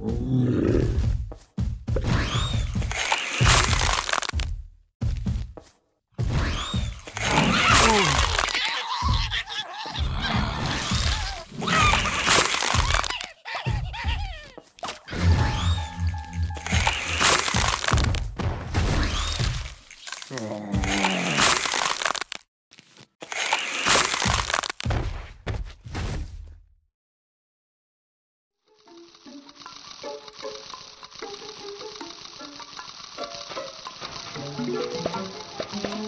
Oh. Música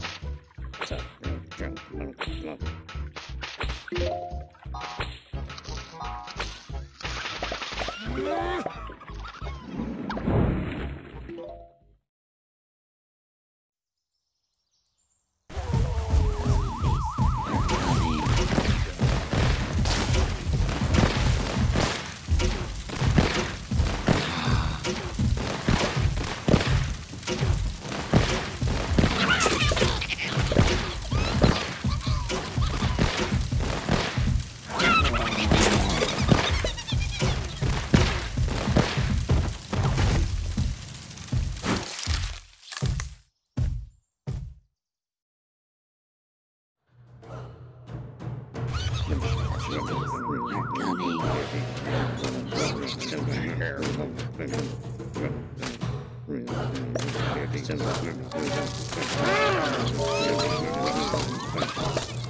Coming.